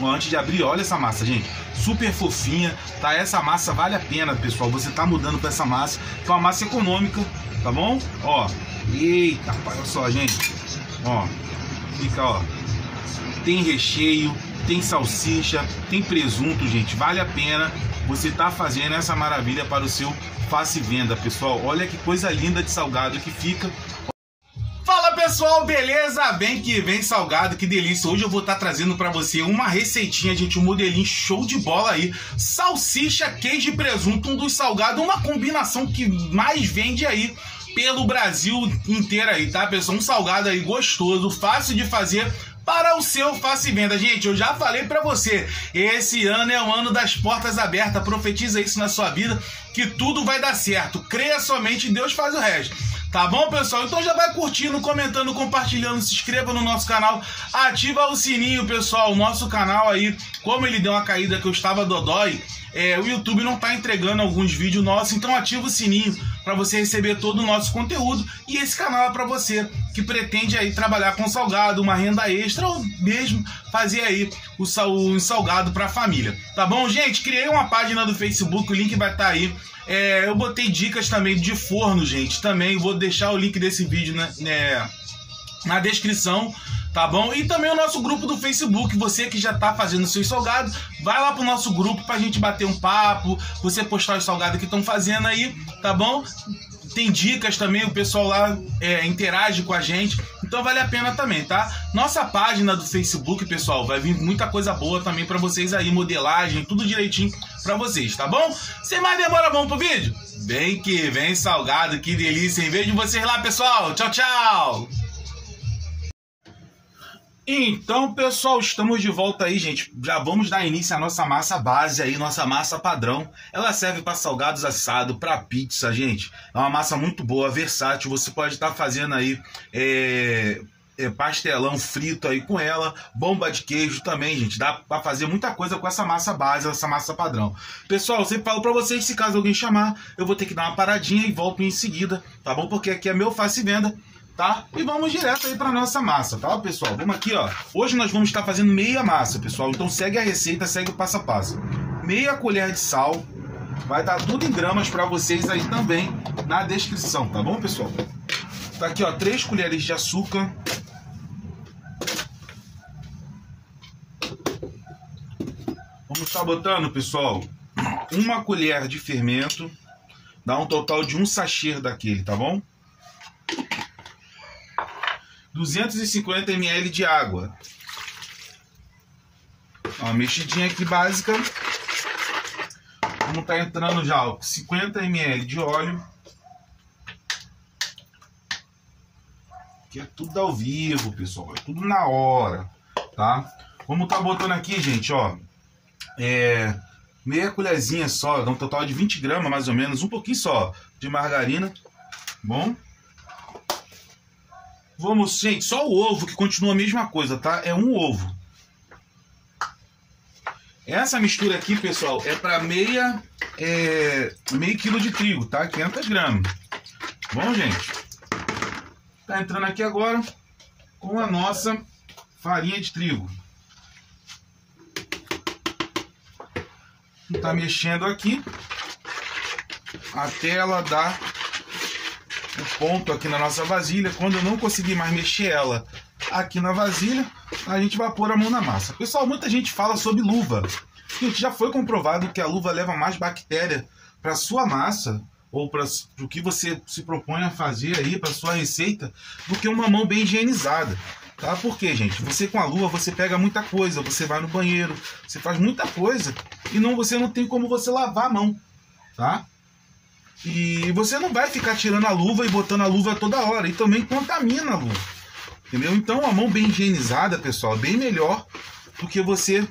Antes de abrir, olha essa massa, gente. Super fofinha, tá? Essa massa vale a pena, pessoal. Você tá mudando pra essa massa, que é uma massa econômica, tá bom? Ó, eita, olha só, gente. Ó, fica, ó. Tem recheio, tem salsicha, tem presunto, gente. Vale a pena você tá fazendo essa maravilha para o seu face venda, pessoal. Olha que coisa linda de salgado que fica. Pessoal, beleza? Bem que vem salgado, que delícia. Hoje eu vou estar tá trazendo para você uma receitinha, gente, um modelinho show de bola aí. Salsicha, queijo e presunto, um dos salgados, uma combinação que mais vende aí pelo Brasil inteiro aí, tá, pessoal? Um salgado aí gostoso, fácil de fazer para o seu face venda. Gente, eu já falei para você, esse ano é o ano das portas abertas. Profetiza isso na sua vida que tudo vai dar certo. Creia somente Deus faz o resto. Tá bom, pessoal? Então já vai curtindo, comentando, compartilhando, se inscreva no nosso canal, ativa o sininho, pessoal. O nosso canal aí, como ele deu uma caída que eu estava dodói, é, o YouTube não está entregando alguns vídeos nossos, então ativa o sininho para você receber todo o nosso conteúdo. E esse canal é para você que pretende aí trabalhar com salgado, uma renda extra ou mesmo fazer aí o, o salgado para a família. Tá bom, gente? Criei uma página do Facebook, o link vai estar tá aí é, eu botei dicas também de forno, gente. Também vou deixar o link desse vídeo né, né, na descrição, tá bom? E também o nosso grupo do Facebook. Você que já tá fazendo seus salgados, vai lá pro nosso grupo pra gente bater um papo, você postar os salgados que estão fazendo aí, tá bom? Tem dicas também, o pessoal lá é, interage com a gente. Então vale a pena também, tá? Nossa página do Facebook, pessoal, vai vir muita coisa boa também para vocês aí, modelagem, tudo direitinho para vocês, tá bom? Sem mais demora, vamos pro vídeo? Bem que vem salgado, que delícia. De vocês lá, pessoal. Tchau, tchau! Então, pessoal, estamos de volta aí, gente. Já vamos dar início à nossa massa base aí, nossa massa padrão. Ela serve para salgados assados, para pizza, gente. É uma massa muito boa, versátil. Você pode estar tá fazendo aí é, é, pastelão frito aí com ela, bomba de queijo também, gente. Dá para fazer muita coisa com essa massa base, essa massa padrão. Pessoal, eu sempre falo para vocês, se caso alguém chamar, eu vou ter que dar uma paradinha e volto em seguida, tá bom? Porque aqui é meu face venda tá? E vamos direto aí para nossa massa, tá, pessoal? Vamos aqui, ó. Hoje nós vamos estar fazendo meia massa, pessoal. Então segue a receita, segue o passo a passo. Meia colher de sal. Vai estar tudo em gramas para vocês aí também na descrição, tá bom, pessoal? Tá aqui, ó, três colheres de açúcar. Vamos estar botando, pessoal, uma colher de fermento. Dá um total de um sachê daquele, tá bom? 250 ml de água. Uma mexidinha aqui básica. Vamos tá entrando já, ó, 50 ml de óleo. Que é tudo ao vivo, pessoal. É tudo na hora, tá? Vamos tá botando aqui, gente, ó. É, meia colherzinha só, dá um total de 20 gramas mais ou menos, um pouquinho só de margarina. Bom? Vamos, gente, só o ovo que continua a mesma coisa, tá? É um ovo. Essa mistura aqui, pessoal, é para meia, é, meio quilo de trigo, tá? 500 gramas. Bom, gente? Tá entrando aqui agora com a nossa farinha de trigo. Tá mexendo aqui até ela dar o ponto aqui na nossa vasilha. Quando eu não conseguir mais mexer ela aqui na vasilha, a gente vai pôr a mão na massa. Pessoal, muita gente fala sobre luva. Gente, já foi comprovado que a luva leva mais bactéria para sua massa ou para o que você se propõe a fazer aí para sua receita do que uma mão bem higienizada. Tá? Porque, gente, você com a luva você pega muita coisa, você vai no banheiro, você faz muita coisa e não você não tem como você lavar a mão, tá? E você não vai ficar tirando a luva e botando a luva toda hora. E também contamina a luva. Entendeu? Então, a mão bem higienizada, pessoal, é bem melhor do que você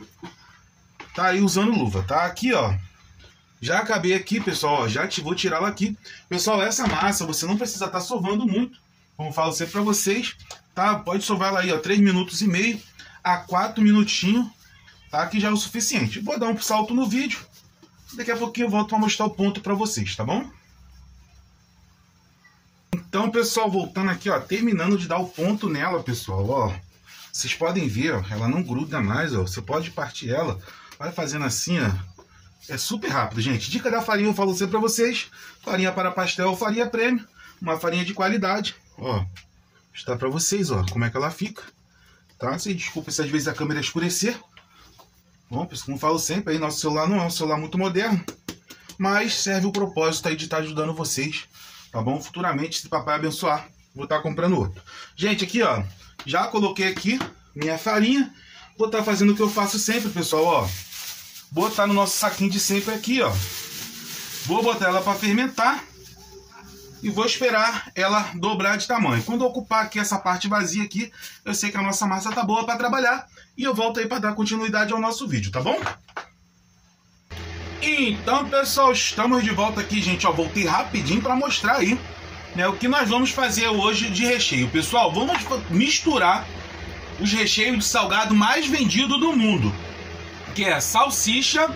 tá aí usando luva, tá? Aqui, ó. Já acabei aqui, pessoal, já te vou tirá-la aqui. Pessoal, essa massa você não precisa estar tá sovando muito, como falo sempre para vocês, tá? Pode sovar ela aí, ó, 3 minutos e meio a 4 minutinhos, tá? Que já é o suficiente. Vou dar um salto no vídeo. Daqui a pouquinho eu volto para mostrar o ponto para vocês, tá bom? Então, pessoal, voltando aqui, ó, terminando de dar o ponto nela, pessoal, ó. Vocês podem ver, ó, ela não gruda mais, ó. Você pode partir ela, vai fazendo assim, ó. É super rápido, gente. Dica da farinha, eu falo sempre pra vocês. Farinha para pastel, farinha prêmio. Uma farinha de qualidade. Ó, está pra vocês, ó, como é que ela fica. Tá? Se desculpa se às vezes a câmera escurecer. Bom, como eu falo sempre, aí nosso celular não é um celular muito moderno. Mas serve o propósito aí de estar ajudando vocês. Tá bom? Futuramente, se papai abençoar, vou estar comprando outro. Gente, aqui, ó. Já coloquei aqui minha farinha. Vou estar fazendo o que eu faço sempre, pessoal, ó. Botar no nosso saquinho de sempre aqui, ó. Vou botar ela para fermentar. E vou esperar ela dobrar de tamanho. Quando ocupar aqui essa parte vazia aqui, eu sei que a nossa massa tá boa para trabalhar. E eu volto aí para dar continuidade ao nosso vídeo, tá bom? Então, pessoal, estamos de volta aqui, gente. Ó, voltei rapidinho para mostrar aí né, o que nós vamos fazer hoje de recheio. Pessoal, vamos misturar os recheios de salgado mais vendido do mundo, que é salsicha,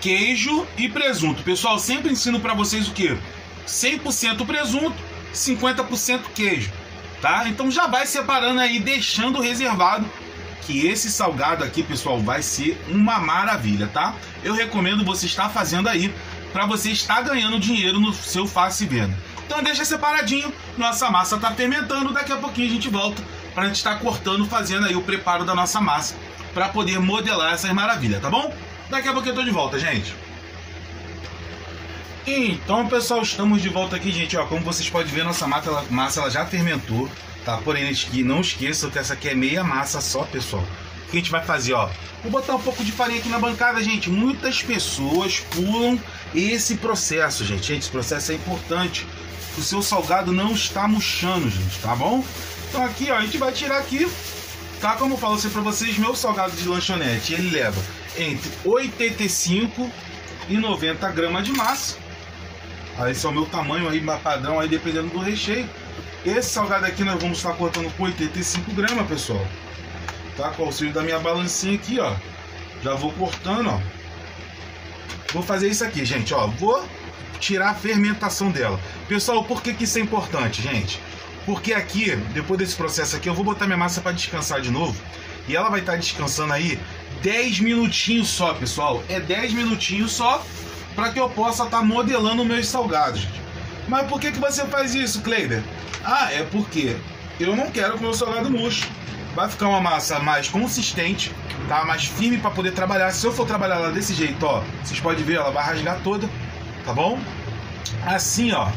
queijo e presunto. Pessoal, sempre ensino para vocês o que? 100% presunto, 50% queijo, tá? Então já vai separando aí, deixando reservado que esse salgado aqui, pessoal, vai ser uma maravilha, tá? Eu recomendo você estar fazendo aí para você estar ganhando dinheiro no seu face venda. Então deixa separadinho, nossa massa tá fermentando, daqui a pouquinho a gente volta para a gente estar cortando, fazendo aí o preparo da nossa massa para poder modelar essas maravilhas, tá bom? Daqui a pouco eu tô de volta, gente. Então, pessoal, estamos de volta aqui, gente. Ó, como vocês podem ver, nossa massa, ela, massa ela já fermentou, tá? Porém, não esqueçam que essa aqui é meia massa só, pessoal. O que a gente vai fazer, ó? Vou botar um pouco de farinha aqui na bancada, gente. Muitas pessoas pulam esse processo, gente. Gente, esse processo é importante. O seu salgado não está murchando, gente, tá bom? Então aqui, ó, a gente vai tirar aqui, tá? Como eu falo sempre pra vocês, meu salgado de lanchonete, ele leva entre 85 e 90 gramas de massa. Aí esse é o meu tamanho aí, padrão aí, dependendo do recheio. Esse salgado aqui nós vamos estar cortando com 85 gramas, pessoal. Tá? Com o auxílio da minha balancinha aqui, ó. Já vou cortando, ó. Vou fazer isso aqui, gente, ó. Vou tirar a fermentação dela. Pessoal, por que, que isso é importante, gente? Porque aqui, depois desse processo aqui, eu vou botar minha massa para descansar de novo. E ela vai estar descansando aí 10 minutinhos só, pessoal. É 10 minutinhos só para que eu possa estar tá modelando meus salgados. Mas por que, que você faz isso, Kleiber? Ah, é porque eu não quero que o meu salgado murcho. Vai ficar uma massa mais consistente, tá? Mais firme para poder trabalhar. Se eu for trabalhar ela desse jeito, ó, vocês podem ver, ela vai rasgar toda, tá bom? Assim, ó,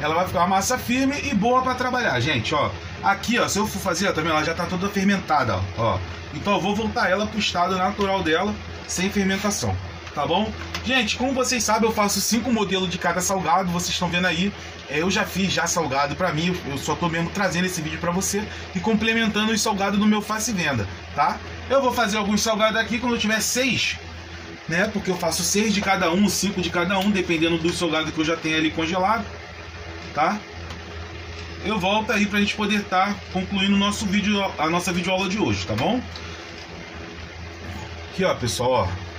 ela vai ficar uma massa firme e boa para trabalhar, gente, ó. Aqui, ó, se eu for fazer, ó, também ela já tá toda fermentada, ó, ó. Então eu vou voltar ela pro estado natural dela, sem fermentação tá bom? Gente, como vocês sabem, eu faço cinco modelos de cada salgado, vocês estão vendo aí. É, eu já fiz já salgado para mim, eu só tô mesmo trazendo esse vídeo para você e complementando os salgados no meu face venda, tá? Eu vou fazer alguns salgados aqui quando eu tiver seis, né? Porque eu faço seis de cada um, cinco de cada um, dependendo do salgado que eu já tenho ali congelado, tá? Eu volto aí pra gente poder estar tá concluindo o nosso vídeo, a nossa videoaula de hoje, tá bom? Aqui, ó, pessoal, ó.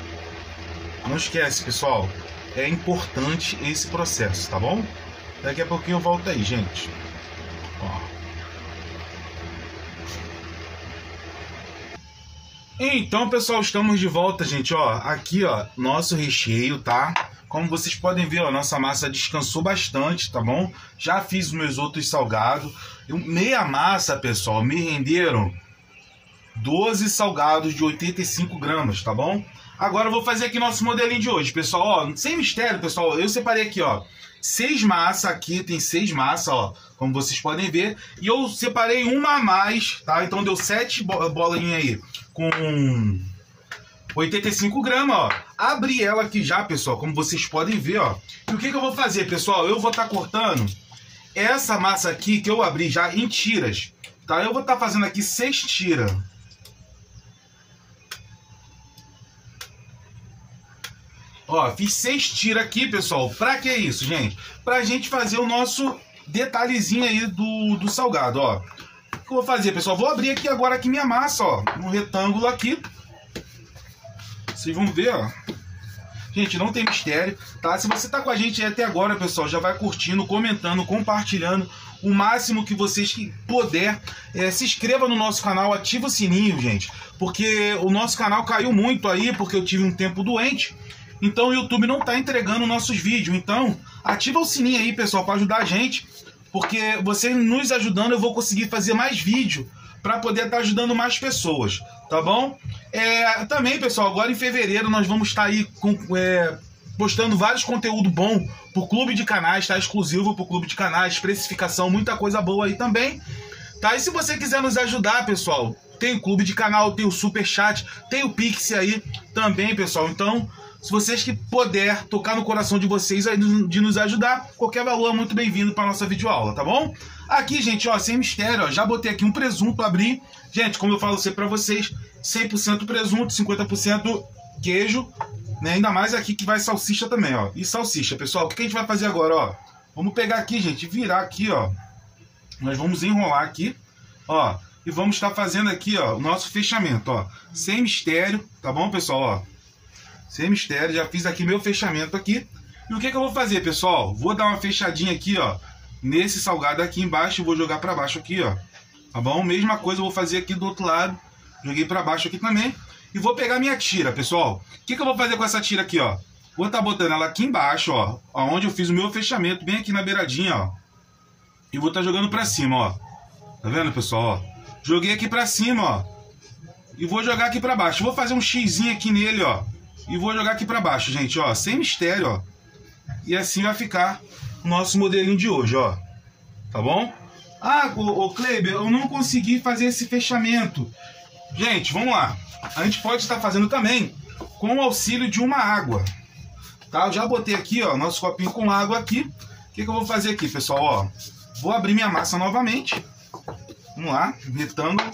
Não esquece, pessoal. É importante esse processo, tá bom? Daqui a pouquinho eu volto aí, gente. Ó. Então, pessoal, estamos de volta, gente. Ó, aqui, ó, nosso recheio, tá? Como vocês podem ver, ó, nossa massa descansou bastante, tá bom? Já fiz os meus outros salgados. Meia massa, pessoal, me renderam 12 salgados de 85 gramas, tá bom? Agora eu vou fazer aqui nosso modelinho de hoje, pessoal. Ó, sem mistério, pessoal. Eu separei aqui, ó. Seis massas aqui, tem seis massas, ó. Como vocês podem ver. E eu separei uma a mais, tá? Então deu sete bolinhas aí com 85 gramas, ó. Abri ela aqui já, pessoal, como vocês podem ver, ó. E o que, que eu vou fazer, pessoal? Eu vou estar tá cortando essa massa aqui que eu abri já em tiras, tá? Eu vou estar tá fazendo aqui seis tiras. Ó, fiz seis tiras aqui, pessoal. Pra que isso, gente? Pra gente fazer o nosso detalhezinho aí do, do salgado, ó. O que eu vou fazer, pessoal? Vou abrir aqui agora aqui minha massa, ó. Um retângulo aqui. Vocês vão ver, ó. Gente, não tem mistério, tá? Se você tá com a gente até agora, pessoal, já vai curtindo, comentando, compartilhando o máximo que vocês puder. É, se inscreva no nosso canal, ativa o sininho, gente, porque o nosso canal caiu muito aí, porque eu tive um tempo doente. Então o YouTube não está entregando nossos vídeos. Então, ativa o sininho aí, pessoal, para ajudar a gente. Porque você nos ajudando, eu vou conseguir fazer mais vídeo para poder estar tá ajudando mais pessoas, tá bom? É, também, pessoal, agora em fevereiro nós vamos estar tá aí com, é, postando vários conteúdo bom pro clube de canais, tá? Exclusivo pro clube de canais, precificação, muita coisa boa aí também. Tá? E se você quiser nos ajudar, pessoal, tem o clube de canal, tem o super chat, tem o Pix aí também, pessoal. Então, se vocês que puder tocar no coração de vocês de nos ajudar, qualquer valor é muito bem-vindo para nossa videoaula, tá bom? Aqui, gente, ó, sem mistério, ó, já botei aqui um presunto para abrir. Gente, como eu falo sempre para vocês, 100% presunto, 50% queijo, né? Ainda mais aqui que vai salsicha também, ó. E salsicha, pessoal. O que a gente vai fazer agora, ó? Vamos pegar aqui, gente, virar aqui, ó. Nós vamos enrolar aqui, ó. E vamos estar fazendo aqui, ó, o nosso fechamento, ó. Sem mistério, tá bom, pessoal, ó? Sem mistério, já fiz aqui meu fechamento aqui. E o que, que eu vou fazer, pessoal? Vou dar uma fechadinha aqui, ó, nesse salgado aqui embaixo vou jogar para baixo aqui, ó. Tá bom? Mesma coisa eu vou fazer aqui do outro lado. Joguei para baixo aqui também. E vou pegar minha tira, pessoal. O que, que eu vou fazer com essa tira aqui, ó? Vou estar tá botando ela aqui embaixo, ó. Onde eu fiz o meu fechamento, bem aqui na beiradinha, ó. E vou estar tá jogando para cima, ó. Tá vendo, pessoal? Ó. Joguei aqui para cima, ó. E vou jogar aqui para baixo. Vou fazer um xizinho aqui nele, ó. E vou jogar aqui para baixo, gente, ó, sem mistério, ó. E assim vai ficar o nosso modelinho de hoje, ó. Tá bom? Ah, o, o Kleber, eu não consegui fazer esse fechamento. Gente, vamos lá. A gente pode estar fazendo também com o auxílio de uma água. Tá? Eu já botei aqui, ó, nosso copinho com água aqui. O que, que eu vou fazer aqui, pessoal? Ó, vou abrir minha massa novamente. Vamos lá, retângulo,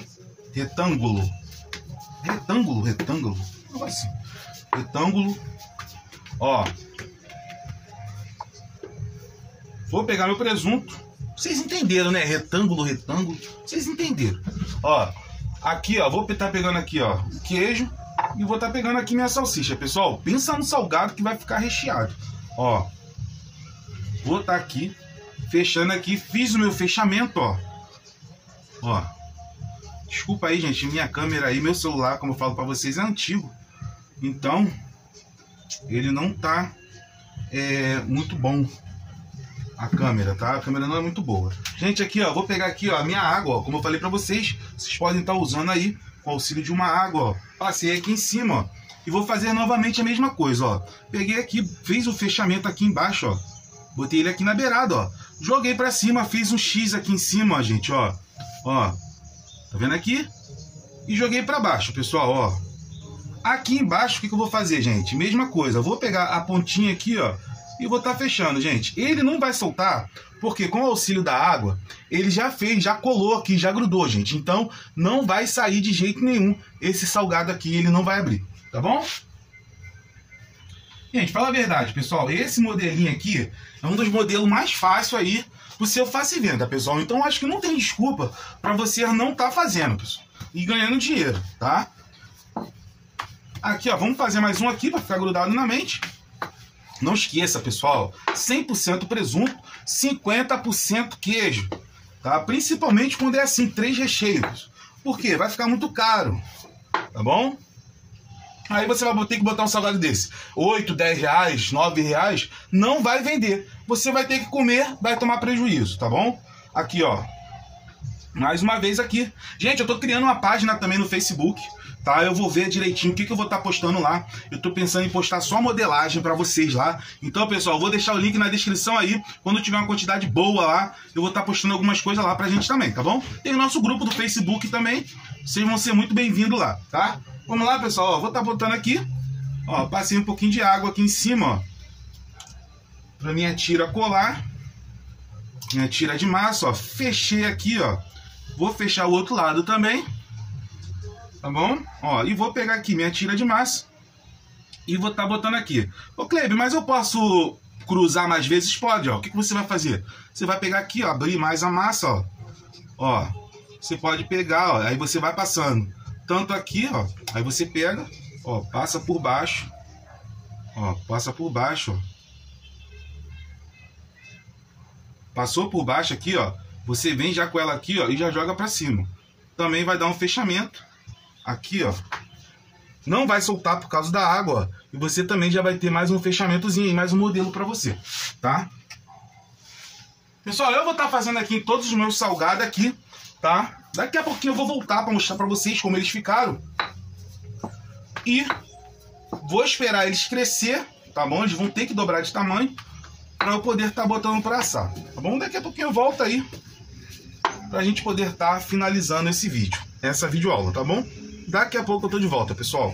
retângulo, retângulo, retângulo. Assim retângulo. Ó. Vou pegar meu presunto. Vocês entenderam, né? Retângulo, retângulo. Vocês entenderam. Ó. Aqui, ó. Vou estar pegando aqui, ó. O queijo. E vou estar pegando aqui minha salsicha, pessoal. Pensa no salgado que vai ficar recheado. Ó. Vou estar aqui. Fechando aqui. Fiz o meu fechamento, ó. Ó. Desculpa aí, gente. Minha câmera aí, meu celular, como eu falo para vocês, é antigo. Então, ele não tá é, muito bom a câmera, tá? A câmera não é muito boa. Gente, aqui, ó, vou pegar aqui, ó, a minha água, ó, como eu falei para vocês, vocês podem estar tá usando aí com auxílio de uma água, ó. Passei aqui em cima, ó. E vou fazer novamente a mesma coisa, ó. Peguei aqui, fiz o fechamento aqui embaixo, ó. Botei ele aqui na beirada, ó. Joguei para cima, fiz um X aqui em cima, ó, gente, ó. Ó. Tá vendo aqui? E joguei para baixo, pessoal, ó. Aqui embaixo, o que, que eu vou fazer, gente? Mesma coisa. Eu vou pegar a pontinha aqui, ó, e vou estar tá fechando, gente. Ele não vai soltar, porque com o auxílio da água, ele já fez, já colou aqui, já grudou, gente. Então, não vai sair de jeito nenhum esse salgado aqui, ele não vai abrir, tá bom? Gente, fala a verdade, pessoal, esse modelinho aqui é um dos modelos mais fáceis aí pro seu face venda, pessoal. Então, acho que não tem desculpa para você não estar tá fazendo, pessoal, e ganhando dinheiro, tá? Aqui, ó, vamos fazer mais um aqui para ficar grudado na mente. Não esqueça, pessoal, 100% presunto, 50% queijo, tá? Principalmente quando é assim, três recheios. Por quê? Vai ficar muito caro, tá bom? Aí você vai ter que botar um salgado desse, 8, 10 reais, 9 reais, não vai vender. Você vai ter que comer, vai tomar prejuízo, tá bom? Aqui, ó, mais uma vez aqui. Gente, eu tô criando uma página também no Facebook, tá? Eu vou ver direitinho o que, que eu vou estar tá postando lá. Eu tô pensando em postar só modelagem para vocês lá. Então, pessoal, vou deixar o link na descrição aí. Quando tiver uma quantidade boa lá, eu vou estar tá postando algumas coisas lá pra gente também, tá bom? Tem o nosso grupo do Facebook também. Vocês vão ser muito bem-vindos lá, tá? Vamos lá, pessoal. Ó, vou estar tá botando aqui. Ó, passei um pouquinho de água aqui em cima, ó. Pra minha tira colar. Minha tira de massa, ó. Fechei aqui, ó. Vou fechar o outro lado também. Tá bom? Ó, e vou pegar aqui minha tira de massa e vou estar tá botando aqui. Ô, Kleber, mas eu posso cruzar mais vezes? Pode, ó. O que, que você vai fazer? Você vai pegar aqui, ó, abrir mais a massa, ó. Ó, você pode pegar, ó, aí você vai passando. Tanto aqui, ó, aí você pega, ó, passa por baixo. Ó, passa por baixo, ó. Passou por baixo aqui, ó. você vem já com ela aqui, ó, e já joga para cima. Também vai dar um fechamento aqui, ó. Não vai soltar por causa da água. E você também já vai ter mais um fechamentozinho mais um modelo para você, tá? Pessoal, eu vou estar tá fazendo aqui todos os meus salgados aqui, tá? Daqui a pouquinho eu vou voltar para mostrar para vocês como eles ficaram. E vou esperar eles crescer, tá bom? Eles vão ter que dobrar de tamanho para eu poder estar tá botando para assar, tá bom? Daqui a pouquinho eu volto aí para a gente poder estar tá finalizando esse vídeo, essa videoaula, tá bom? Daqui a pouco eu tô de volta, pessoal.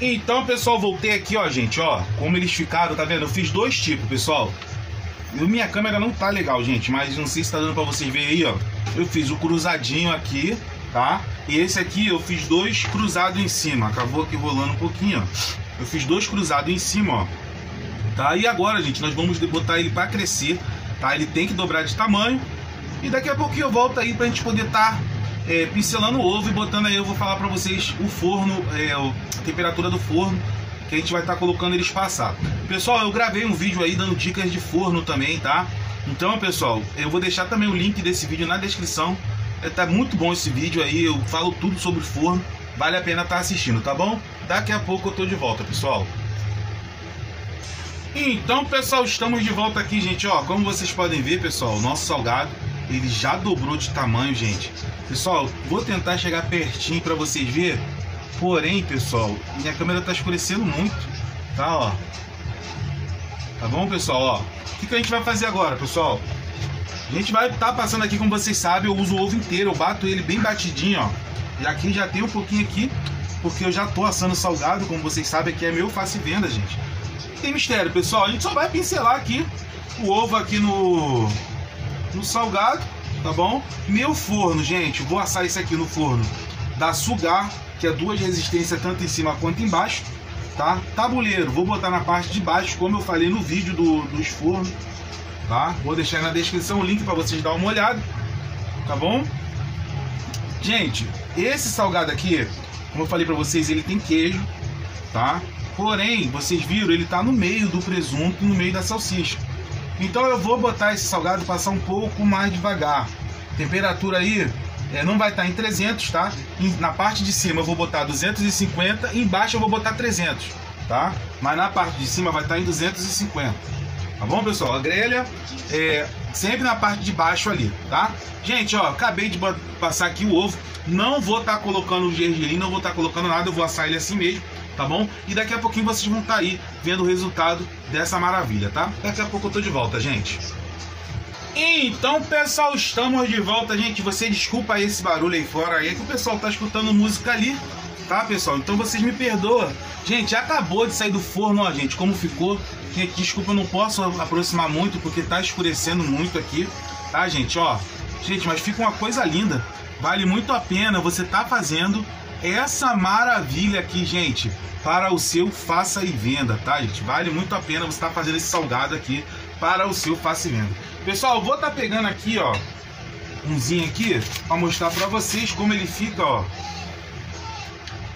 Então, pessoal, voltei aqui, ó, gente, ó, como eles ficaram, tá vendo? Eu fiz dois tipos, pessoal. Minha câmera não tá legal, gente, mas não sei se tá dando pra vocês verem aí, ó. Eu fiz o cruzadinho aqui, tá? E esse aqui eu fiz dois cruzados em cima. Acabou aqui rolando um pouquinho, ó. Eu fiz dois cruzados em cima, ó. Tá? E agora, gente, nós vamos botar ele pra crescer, tá? Ele tem que dobrar de tamanho. E daqui a pouquinho eu volto aí pra gente poder estar tá é, pincelando o ovo e botando aí, eu vou falar para vocês o forno, é, a temperatura do forno que a gente vai estar tá colocando ele espaçado. Pessoal, eu gravei um vídeo aí dando dicas de forno também, tá? Então, pessoal, eu vou deixar também o link desse vídeo na descrição. É, tá muito bom esse vídeo aí, eu falo tudo sobre forno. Vale a pena estar tá assistindo, tá bom? Daqui a pouco eu tô de volta, pessoal. Então, pessoal, estamos de volta aqui, gente. Ó, como vocês podem ver, pessoal, nosso salgado ele já dobrou de tamanho, gente. Pessoal, vou tentar chegar pertinho para vocês verem. Porém, pessoal, minha câmera tá escurecendo muito, tá, ó. Tá bom, pessoal, ó. O que, que a gente vai fazer agora, pessoal? A gente vai estar tá passando aqui, como vocês sabem, eu uso o ovo inteiro, eu bato ele bem batidinho, ó. E aqui já tem um pouquinho aqui, porque eu já tô assando salgado, como vocês sabem, aqui é meu face venda, gente. Tem mistério, pessoal. A gente só vai pincelar aqui o ovo aqui no no salgado, tá bom? Meu forno, gente, vou assar isso aqui no forno da Sugar, que é duas resistências tanto em cima quanto embaixo, tá? Tabuleiro, vou botar na parte de baixo, como eu falei no vídeo do, dos fornos, tá? Vou deixar na descrição o link para vocês dar uma olhada, tá bom? Gente, esse salgado aqui, como eu falei para vocês, ele tem queijo, tá? Porém, vocês viram, ele tá no meio do presunto, no meio da salsicha. Então eu vou botar esse salgado passar um pouco mais devagar. Temperatura aí é, não vai estar tá em 300, tá? na parte de cima eu vou botar 250, embaixo eu vou botar 300, tá? Mas na parte de cima vai estar tá em 250. Tá bom, pessoal? A grelha é sempre na parte de baixo ali, tá? Gente, ó, acabei de passar aqui o ovo. Não vou estar tá colocando o gergelim, não vou estar tá colocando nada, eu vou assar ele assim mesmo tá bom? E daqui a pouquinho vocês vão estar tá aí vendo o resultado dessa maravilha, tá? Daqui a pouco eu tô de volta, gente. Então, pessoal, estamos de volta, gente. Você desculpa esse barulho aí fora aí, que o pessoal tá escutando música ali, tá, pessoal? Então vocês me perdoam. Gente, acabou de sair do forno, ó, gente, como ficou. Gente, desculpa, eu não posso aproximar muito porque tá escurecendo muito aqui, tá, gente? Ó, gente, mas fica uma coisa linda. Vale muito a pena você tá fazendo essa maravilha aqui, gente para o seu faça e venda, tá, gente? Vale muito a pena você estar tá fazendo esse salgado aqui para o seu faça e venda. Pessoal, eu vou estar tá pegando aqui, ó, umzinho aqui para mostrar para vocês como ele fica, ó.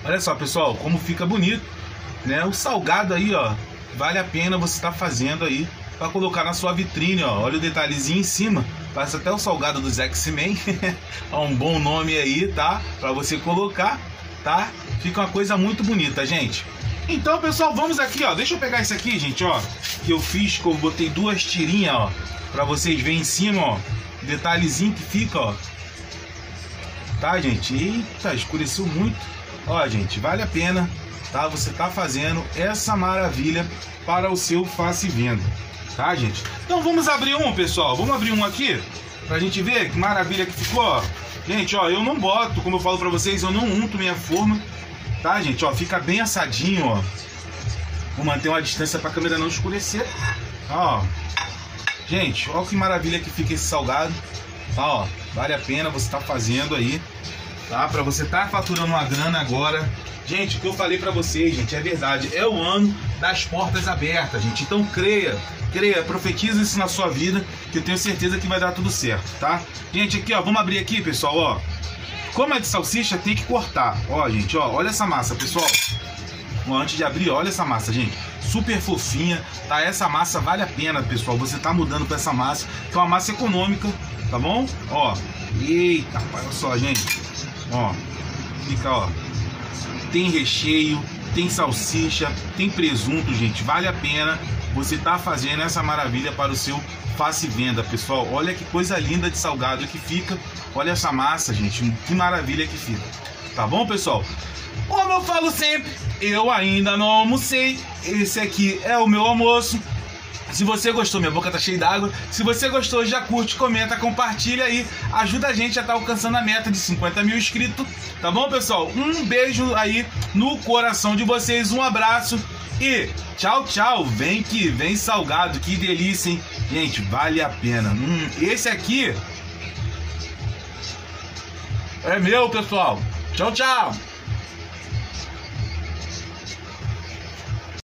Olha só, pessoal, como fica bonito, né? O salgado aí, ó, vale a pena você estar tá fazendo aí para colocar na sua vitrine, ó. Olha o detalhezinho em cima. Parece até o salgado dos X-Men. é um bom nome aí, tá? Para você colocar tá? Fica uma coisa muito bonita, gente. Então, pessoal, vamos aqui, ó. Deixa eu pegar isso aqui, gente, ó. Que eu fiz, que eu botei duas tirinhas, ó. Pra vocês verem em cima, ó. Detalhezinho que fica, ó. Tá, gente? Eita, escureceu muito. Ó, gente, vale a pena, tá? Você tá fazendo essa maravilha para o seu face venda. Tá, gente? Então vamos abrir um, pessoal. Vamos abrir um aqui pra gente ver que maravilha que ficou, ó. Gente, ó, eu não boto, como eu falo pra vocês, eu não unto minha forma, tá, gente? Ó, fica bem assadinho, ó. Vou manter uma distância pra câmera não escurecer. Ó. Gente, ó que maravilha que fica esse salgado. Tá, ó. Vale a pena você tá fazendo aí, tá? Pra você tá faturando uma grana agora. Gente, o que eu falei para vocês, gente, é verdade. É o ano das portas abertas, gente. Então creia, creia, profetiza isso na sua vida, que eu tenho certeza que vai dar tudo certo, tá? Gente, aqui, ó, vamos abrir aqui, pessoal, ó. Como é de salsicha, tem que cortar. Ó, gente, ó, olha essa massa, pessoal. Antes de abrir, olha essa massa, gente. super fofinha, tá? Essa massa vale a pena, pessoal. Você tá mudando pra essa massa, que é uma massa econômica, tá bom? Ó, eita, olha só, gente. Ó, fica, ó. Tem recheio, tem salsicha, tem presunto, gente. Vale a pena você tá fazendo essa maravilha para o seu face venda, pessoal. Olha que coisa linda de salgado que fica. Olha essa massa, gente. Que maravilha que fica. Tá bom, pessoal? Como eu falo sempre, eu ainda não almocei. Esse aqui é o meu almoço. Se você gostou, minha boca tá cheia d'água. Se você gostou, já curte, comenta, compartilha aí. Ajuda a gente a estar tá alcançando a meta de 50 mil inscritos. Tá bom, pessoal? Um beijo aí no coração de vocês. Um abraço e tchau, tchau. Vem que vem salgado. Que delícia, hein? Gente, vale a pena. Hum, esse aqui é meu, pessoal. Tchau, tchau.